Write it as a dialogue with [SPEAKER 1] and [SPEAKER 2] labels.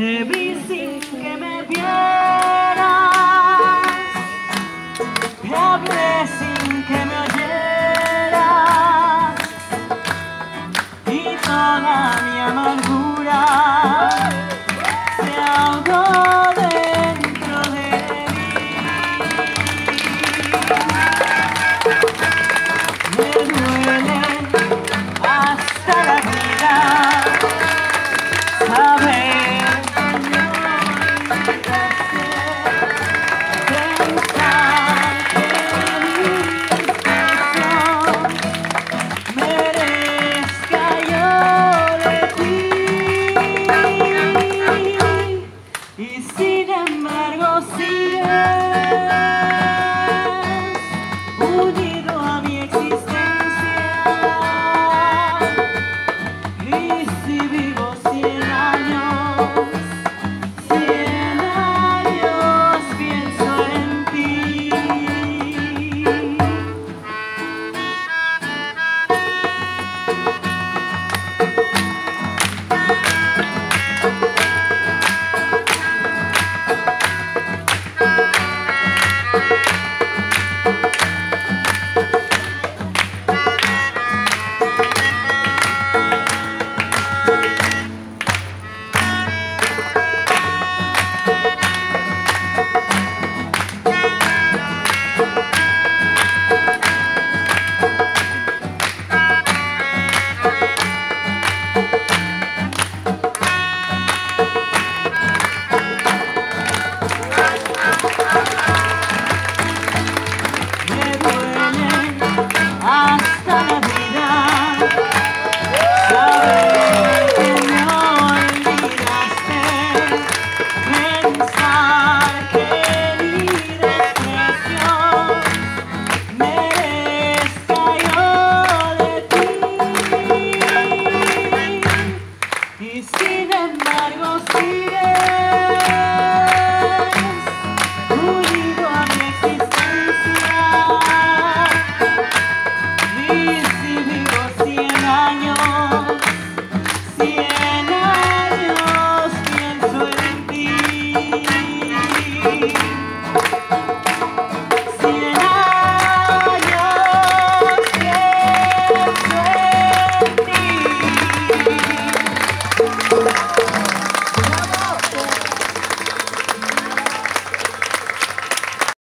[SPEAKER 1] Te Thank you.